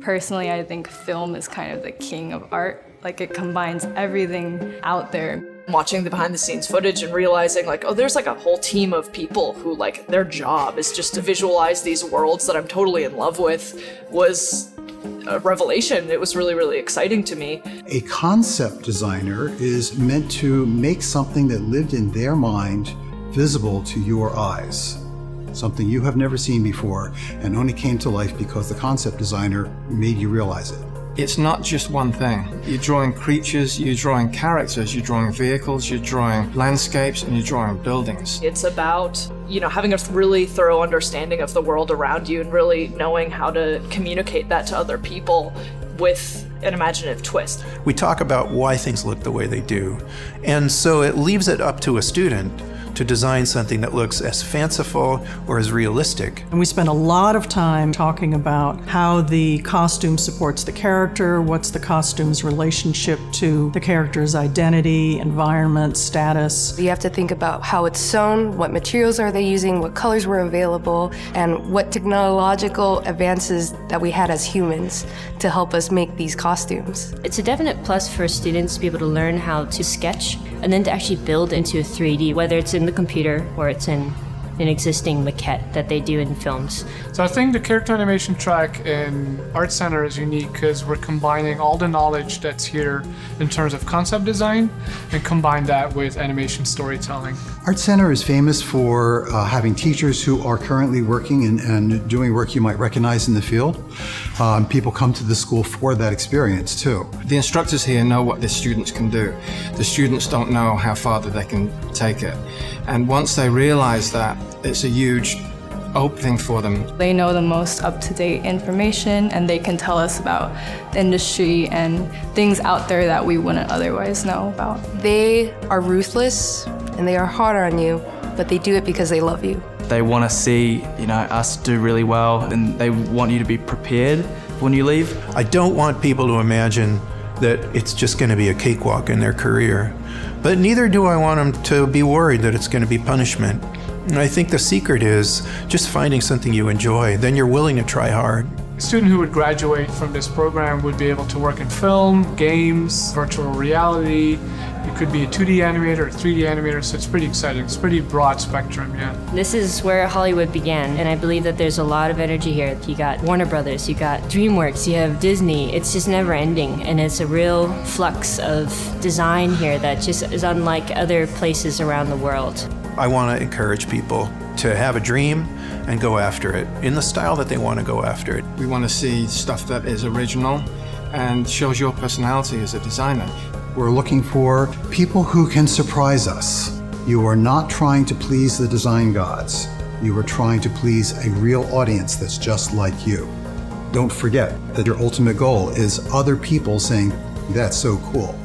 Personally, I think film is kind of the king of art. Like it combines everything out there. Watching the behind the scenes footage and realizing like, oh, there's like a whole team of people who like their job is just to visualize these worlds that I'm totally in love with was a revelation. It was really, really exciting to me. A concept designer is meant to make something that lived in their mind visible to your eyes. Something you have never seen before and only came to life because the concept designer made you realize it. It's not just one thing. You're drawing creatures, you're drawing characters, you're drawing vehicles, you're drawing landscapes, and you're drawing buildings. It's about, you know, having a really thorough understanding of the world around you and really knowing how to communicate that to other people with an imaginative twist. We talk about why things look the way they do. And so it leaves it up to a student to design something that looks as fanciful or as realistic. And we spend a lot of time talking about how the costume supports the character, what's the costume's relationship to the character's identity, environment, status. You have to think about how it's sewn, what materials are they using, what colors were available, and what technological advances that we had as humans to help us make these costumes. It's a definite plus for students to be able to learn how to sketch and then to actually build into a 3D, whether it's in the computer or it's in an existing maquette that they do in films. So I think the character animation track in Art Center is unique because we're combining all the knowledge that's here in terms of concept design and combine that with animation storytelling. Art Center is famous for uh, having teachers who are currently working and, and, doing work you might recognize in the field. Um, people come to the school for that experience too. The instructors here know what the students can do. The students don't know how far that they can take it. And once they realize that, it's a huge opening for them. They know the most up-to-date information and they can tell us about the industry and things out there that we wouldn't otherwise know about. They are ruthless and they are hard on you, but they do it because they love you. They want to see, you know, us do really well and they want you to be prepared when you leave. I don't want people to imagine that it's just going to be a cakewalk in their career. But neither do I want them to be worried that it's going to be punishment. And I think the secret is just finding something you enjoy. Then you're willing to try hard. A student who would graduate from this program would be able to work in film, games, virtual reality. It could be a 2D animator or 3D animator, so it's pretty exciting. It's pretty broad spectrum, yeah. This is where Hollywood began, and I believe that there's a lot of energy here. You got Warner Brothers, you got DreamWorks, you have Disney. It's just never ending, and it's a real flux of design here that just is unlike other places around the world. I want to encourage people to have a dream and go after it in the style that they want to go after it. We want to see stuff that is original and shows your personality as a designer. We're looking for people who can surprise us. You are not trying to please the design gods. You are trying to please a real audience that's just like you. Don't forget that your ultimate goal is other people saying, that's so cool.